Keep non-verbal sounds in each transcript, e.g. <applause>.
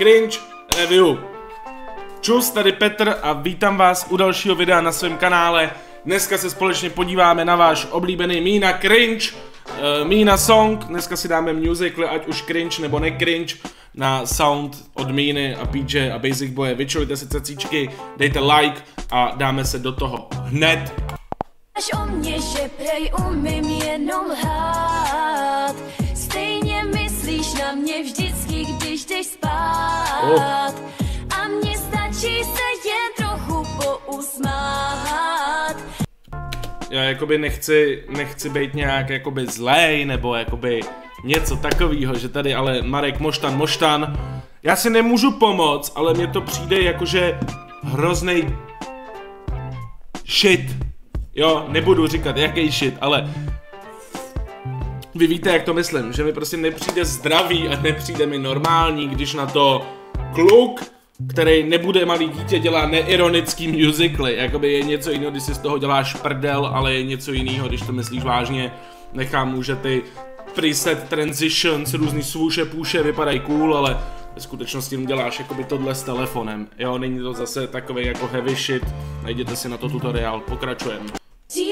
Cringe Review. Čus, tady Petr a vítám vás u dalšího videa na svém kanále. Dneska se společně podíváme na váš oblíbený Mína Cringe, uh, Mína Song. Dneska si dáme musical, ať už cringe nebo ne cringe, na sound od Míny a PJ a Basic Boye. Vyčujte si cecíčky, dejte like a dáme se do toho hned. Až o mě, že prej umím jenom lhát Stejně myslíš na mě vždycky, když jdeš spát Oh. A mně stačí se jen trochu pousmát já jakoby nechci, nechci být nějak jakoby zlej, nebo jakoby něco takového, že tady ale Marek Moštan Moštan, já si nemůžu pomoct, ale mně to přijde jakože hrozný shit. Jo, nebudu říkat jaký shit, ale vy víte, jak to myslím, že mi prostě nepřijde zdravý a nepřijde mi normální, když na to kluk, který nebude malý dítě, dělá neironický musically. Jakoby je něco jiného, když si z toho děláš prdel, ale je něco jiného, když to myslíš vážně. Nechám mu, že ty preset transitions, různý svůše, půše vypadají cool, ale ve skutečnosti jenom děláš jakoby tohle s telefonem. Jo, není to zase takový jako heavy shit. Najděte si na to tutoriál, pokračujeme.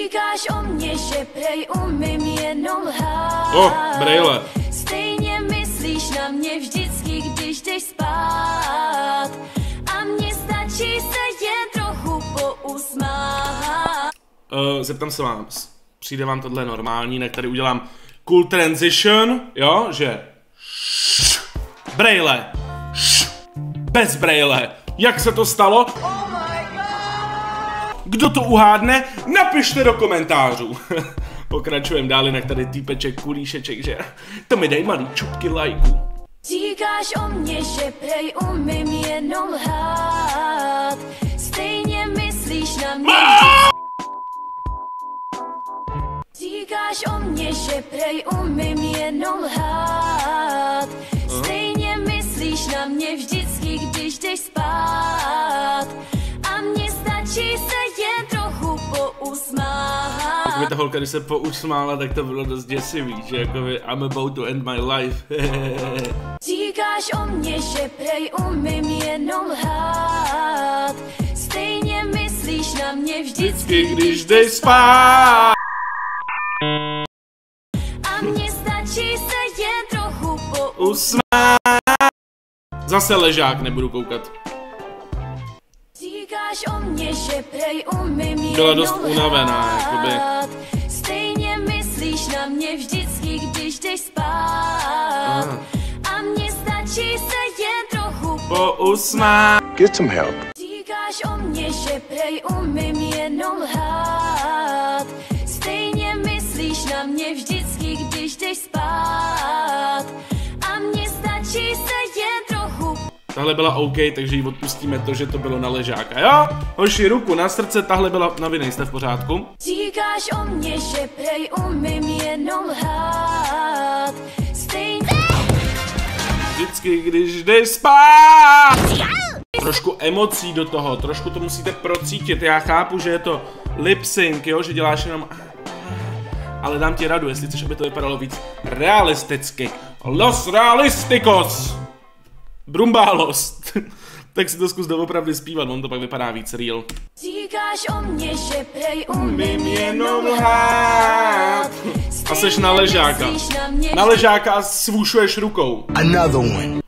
Říkáš o mě, že prej umím jenom lhát O, brejle. Stejně myslíš na mě vždycky, když jdeš spát A mně stačí se jen trochu pousmát Uh, zeptám se vám, přijde vám tohle normální, tak tady udělám cool transition, jo, že Braille, bez braille, jak se to stalo? Kdo to uhádne, napište do komentářů. <laughs> Pokračujeme dál, jinak tady týpeček, kulíšeček, že? To mi dej malý čupky lajku. Říkáš o mě, že prej umím jenom lhát Stejně myslíš na mě. Říkáš o mě, že prej umím jenom lhát Stejně myslíš na mě vždycky, když jdeš spát Kdyby ta holka, když se pousmála, tak to bylo dost děsivý, že jakoby I'm about to end my life. <laughs> Říkáš o mě, že prej umím jenom lhát Stejně myslíš na mě vždycky, Vždycky, když jdeš spát. A mně stačí se jen trochu pousmát Usmá. Zase ležák, nebudu koukat. Říkáš o mě, že prej umím Byla dost unavená, jakoby. Na mě vždycky, když jdeš spát A mně stačí se jen trochu Pousmá. Get some help. Říkáš o mě, že prej umím jenom lhát Stejně myslíš na mě vždycky, když jdeš spát A mně stačí se Tahle byla OK, takže jí odpustíme to, že to bylo na ležáka. Jo? Hoši, ruku na srdce, tahle byla... No vy nejste v pořádku. Říkáš o mě, že prej umím jenom lhát Stejně Vždycky, když jdeš spát. Trošku emocí do toho, trošku to musíte procítit. Já chápu, že je to lip sync, jo, že děláš jenom... Ale dám ti radu, jestli chceš, aby to vypadalo víc realisticky. Los realisticos! Brumbálos. <laughs> tak si to zkus doopravdy zpívat, on to pak vypadá víc real. Říkáš o mě, že prej umím jenom lhát. lhát A seš na ležáka. Na ležáka a svůšuješ rukou. Another one.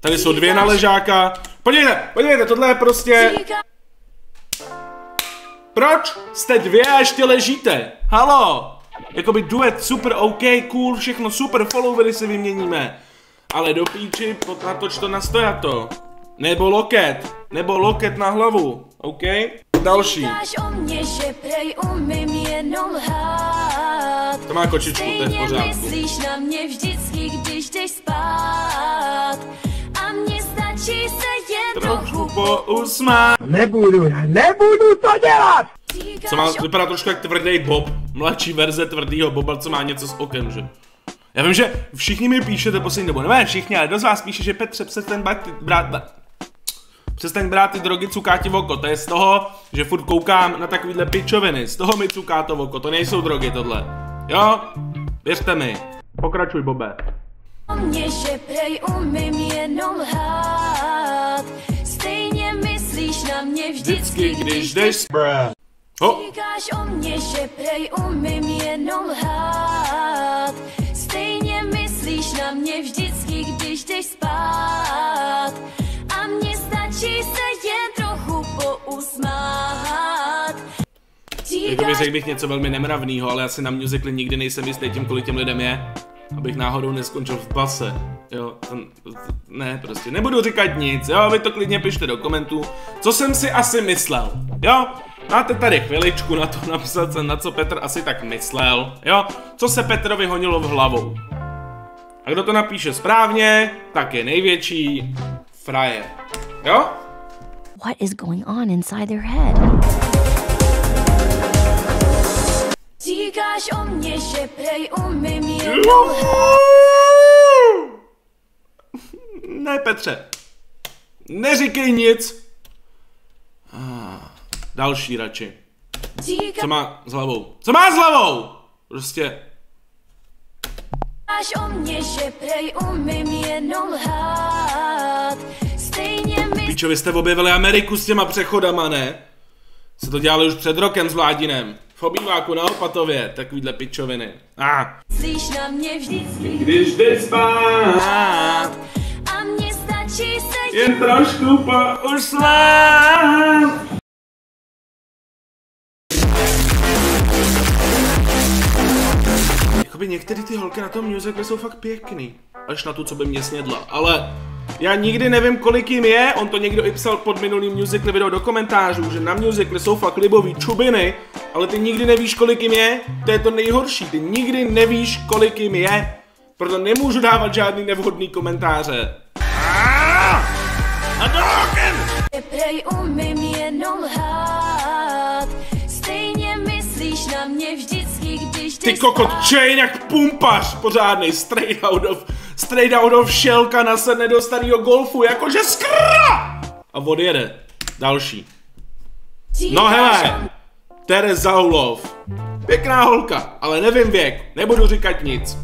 Tady jsou dvě na ležáka. Podívejte, podívejte, tohle je prostě... Proč jste dvě a ještě ležíte? Halo! Jakoby duet super OK, cool, všechno super, followery si vyměníme. Ale do píči, natoč to na stojato. Nebo loket, nebo loket na hlavu, OK? Další. Mě, To má kočičku, to je v pořádku. myslíš na mě vždycky, když jdeš spát A mně stačí se jen Trochu trochu pousmá. Nebudu, nebudu to dělat! Co má, vypadá trošku jak tvrdý Bob. Mladší verze tvrdýho Boba, co má něco s okem, že? Já vím, že všichni mi píšete poslední dobou, ne všichni, ale kdo z vás píše, že Petře, přes ten přestaň brát, brát, přestaň brát ty drogy, cuká ti oko. To je z toho, že furt koukám na takovýhle pičoviny. Z toho mi cuká to oko, to nejsou drogy tohle. Jo? Věřte mi. Pokračuj, Bobe. Mě, že prej umím jenom hát. Stejně myslíš na mě vždycky, vždycky když jdeš... Brr. Ho. Říkáš o mě, že prej umím jenom hát na mě vždycky, když jdeš spát A mně stačí se jen trochu pousmát jakoby řekl bych něco velmi nemravného, ale asi na musically nikdy nejsem jistý tím, kolik těm lidem je. Abych náhodou neskončil v base. Jo, ten, ne, prostě nebudu říkat nic, jo, vy to klidně pište do komentů, co jsem si asi myslel, jo. Máte tady chviličku na to napsat, na co Petr asi tak myslel, jo. Co se Petrovi honilo v hlavou. A kdo to napíše správně, tak je největší frajer. Jo? What is going on inside their head? Říkáš o mně, že prej umím jenom <laughs> Ne, Petře. Neříkej nic. Ah, další radši. Co má s hlavou? Co má s hlavou? Prostě. O mně, že prej umím jenom lhát Stejně mi Pičo, vy jste objevili Ameriku s těma přechodama, ne? Se to dělali už před rokem s Vládinem. V obýváku na Opatově, takovýhle pičoviny. A. Ah. myslíš na mě vždycky Když jdeš spát, A mně stačí se jen trošku pousmát. Jakoby některé ty holky na tom musicalu jsou fakt pěkný. Až na tu, co by mě snědla. Ale já nikdy nevím, kolik jim je. On to někdo i psal pod minulým musical video do komentářů, že na musicaly jsou fakt libový čubiny, ale ty nikdy nevíš, kolik jim je. To je to nejhorší. Ty nikdy nevíš, kolik jim je. Proto nemůžu dávat žádný nevhodný komentáře. Ah! A do oken! umím jenom lhát Ty kokot chain jak pumpař pořádnej, straight out of, straight out of šelka nasedne do starého golfu, jakože skrra! A odjede. Další. No hele, Tereza Ulov. Pěkná holka, ale nevím věk, nebudu říkat nic.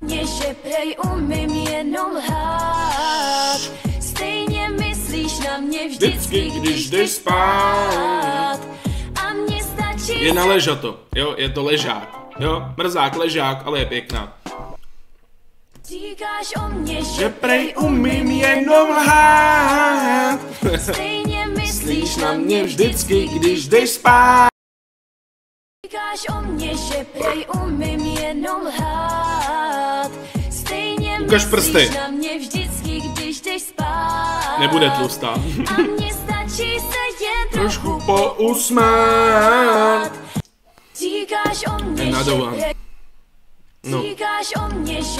mě, že prej umím jenom lhát Stejně myslíš na mě vždycky, když jdeš spát Je na ležato, jo, je to ležák. Jo, mrzák, ležák, ale je pěkná. Říkáš o mě, že, prej umím jenom lhát. Stejně myslíš na mě vždycky, když jdeš spát. Říkáš o mě, že prej umím jenom lhát Stejně Ukaž prsty. myslíš na mě vždycky, když jdeš spát Nebude tlustá. A mně stačí se Trošku pousmát. Říkáš o mě, že. No.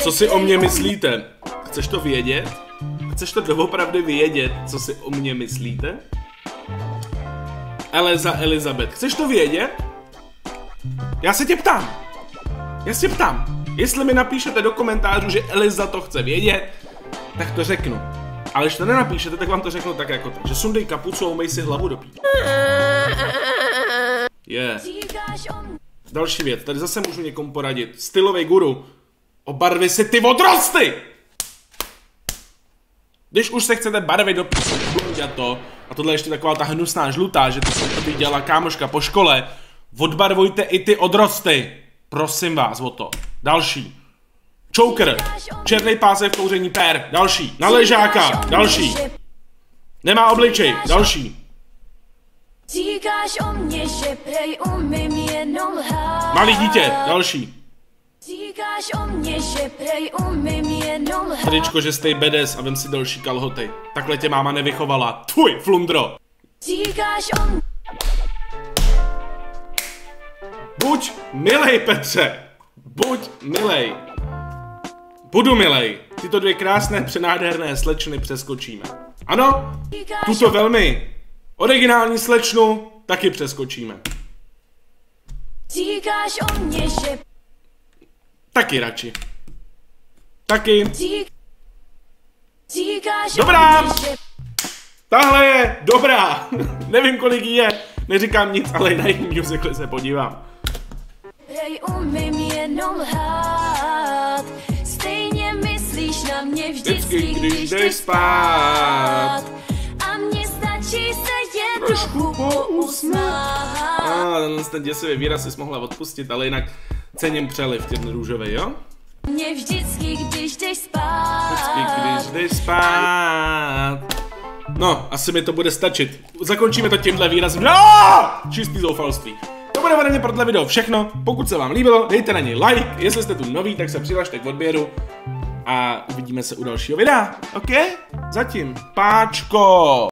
Co si o mě myslíte? Chceš to vědět? Chceš to doopravdy vědět, co si o mě myslíte? Eleza Elizabeth, chceš to vědět? Já se tě ptám. Já se tě ptám. Jestli mi napíšete do komentářů, že Eliza to chce vědět, tak to řeknu. Ale když to nenapíšete, tak vám to řeknu tak jako tak, že sundej kapucu a umej si hlavu do píče. Yeah. Další věc, tady zase můžu někomu poradit. Stylový guru. Obarvy si ty odrosty! Když už se chcete barvit do to, a tohle je ještě taková ta hnusná žlutá, že to by dělala kámoška po škole, odbarvujte i ty odrosty. Prosím vás o to. Další. Choker. Černý pásek v kouření per. Další. Na ležáka. Další. Nemá obličej. Další. Říkáš o mě, že prej umím jenom lhát Malý dítě. Další. Říkáš o mě, že prej umím jenom lhát Tričko, že stej bedes a vem si další kalhoty. Takhle tě máma nevychovala. Tvůj flundro. Říkáš o mě, Buď milej, Petře! Buď milej! Budu milej. Tyto dvě krásné, přenádherné slečny přeskočíme. Ano, tuto velmi originální slečnu taky přeskočíme. Říkáš o mě, že Taky radši. Taky. řík... Říkáš Dobrá. mě, že Tahle je dobrá. <laughs> Nevím, kolik jí je. Neříkám nic, ale na její musical se podívám. prej umím jenom myslíš na mě vždycky, Vždycky, když jdeš spát. A mně stačí se jen Trošku pousmát. A tenhle ten děsivý výraz si mohla odpustit, ale jinak cením přeliv, ten růžový, jo? Mě vždycky, když jdeš spát. Vždycky, když jdeš spát. No, asi mi to bude stačit. Zakončíme to tímhle výrazem. No! Čistý zoufalství. To bude ode mě pro tohle video všechno. Pokud se vám líbilo, dejte na něj like. Jestli jste tu nový, tak se přihlašte k odběru. A uvidíme se u dalšího videa. OK? Zatím. Páčko!